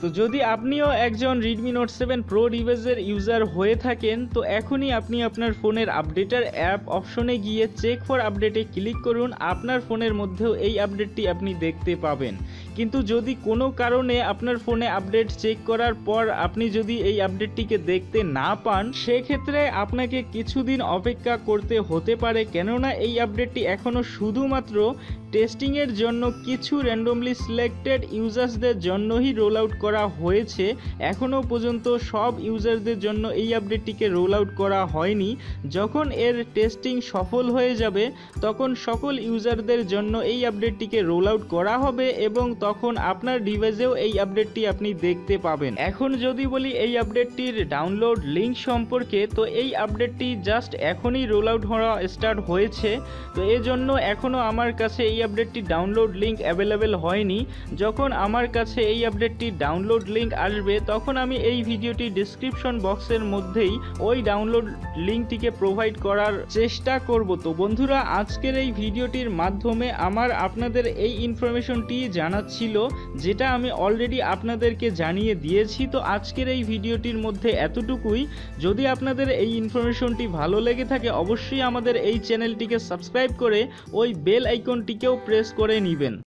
তো যদি আপনিও একজন রেডমি নোট সেভেন প্রো ডিভাইসের ইউজার হয়ে থাকেন, তো এখনই আপনি আপনার ফোনের আপডেটার অ্যাপ অপশনে গিয়ে চেক ফর আপডেটে ক্লিক করুন। আপনার ফোনের মধ্যেও এই আপডেটটি আপনি দেখতে পাবেন। কিন্তু যদি কোনো কারণে আপনার ফোনে আপডেট চেক করার পর আপনি যদি এই আপডেটটিকে দেখতে না পান, সেক্ষেত্রে আপনাকে কিছুদিন অপেক্ষা করতে হতে পারে। কেননা এই আপডেটটি এখনও শুধুমাত্র টেস্টিংয়ের জন্য কিছু র্যান্ডমলি সিলেক্টেড ইউজার্সদের জন্যই রোল আউট করা হয়েছে। এখনও পর্যন্ত সব ইউজারদের জন্য এই আপডেটটিকে রোল আউট করা হয়নি। যখন এর টেস্টিং সফল হয়ে যাবে, তখন সকল ইউজারদের জন্য এই আপডেটটিকে রোল আউট করা হবে এবং তখন আপনার ডিভাইসেও এই আপডেটটি আপনি দেখতে পাবেন। এখন যদি বলি এই আপডেটটির ডাউনলোড লিঙ্ক সম্পর্কে, তো এই আপডেটটি জাস্ট এখনই রোল আউট হওয়া স্টার্ট হয়েছে। তো এজন্য এখনও আমার কাছে এই আপডেটটি ডাউনলোড লিঙ্ক অ্যাভেলেবেল হয়নি। যখন আমার কাছে এই আপডেটটি ডাউনলোড লিঙ্ক আসবে, তখন আমি এই ভিডিওটি ডিসক্রিপশন বক্সের মধ্যেই ওই ডাউনলোড লিঙ্কটিকে প্রোভাইড করার চেষ্টা করব। তো বন্ধুরা, আজকের এই ভিডিওটির মাধ্যমে আমার আপনাদের এই ইনফরমেশনটি জানা ছিল, যেটা আমি অলরেডি আপনাদেরকে জানিয়ে দিয়েছি। তো আজকের এই ভিডিওটির মধ্যে এতটুকুই। যদি আপনাদের এই ইনফরমেশনটি ভালো লেগে থাকে, অবশ্যই আমাদের এই চ্যানেলটিকে সাবস্ক্রাইব করে ওই বেল আইকনটিকেও প্রেস করে নেবেন।